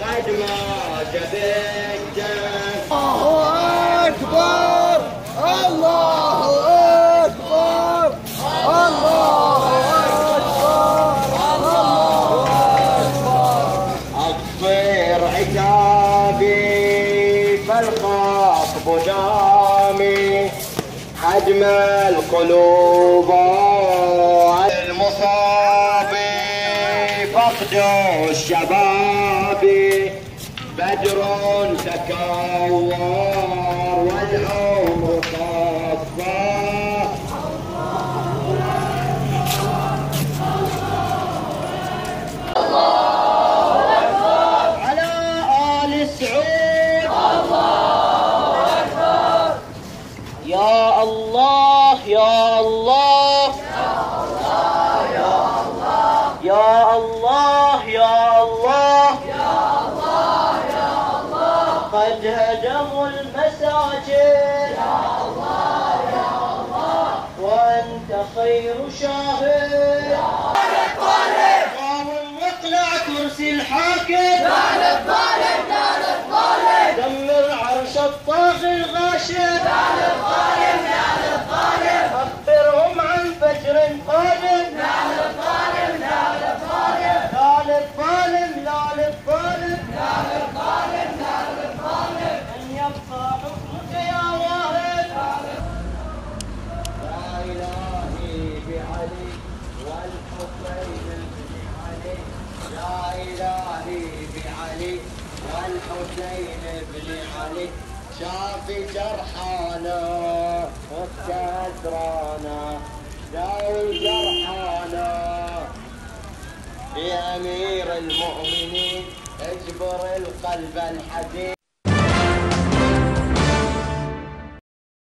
بعد ما الله أكبر الله أكبر الله أكبر عتابي دامي حجم القلوب فقد الشباب بدر تكور والعمر قفى على آل الله يا الله يا الله. يا الله يا الله. قد هدموا المساجد. يا الله يا الله وأنت خير شاهد. يا قام والحسين بن علي شافي جرحانا واستأثرانا داوي جرحانا. بأمير المؤمنين اجبر القلب الحزين.